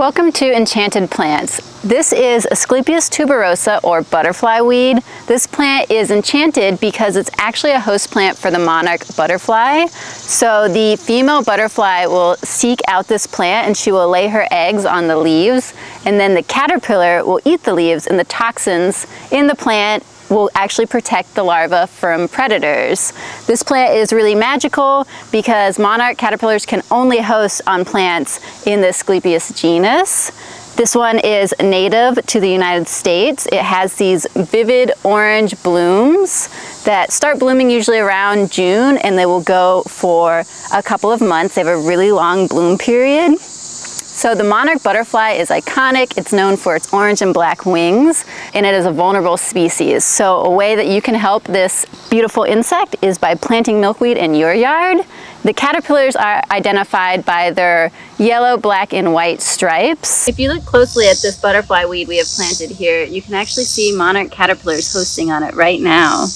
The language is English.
Welcome to Enchanted Plants. This is Asclepias tuberosa or butterfly weed. This plant is enchanted because it's actually a host plant for the monarch butterfly. So the female butterfly will seek out this plant and she will lay her eggs on the leaves and then the caterpillar will eat the leaves and the toxins in the plant will actually protect the larva from predators. This plant is really magical because monarch caterpillars can only host on plants in the Asclepias genus. This one is native to the United States. It has these vivid orange blooms that start blooming usually around June and they will go for a couple of months. They have a really long bloom period. So the monarch butterfly is iconic. It's known for its orange and black wings, and it is a vulnerable species. So a way that you can help this beautiful insect is by planting milkweed in your yard. The caterpillars are identified by their yellow, black, and white stripes. If you look closely at this butterfly weed we have planted here, you can actually see monarch caterpillars hosting on it right now.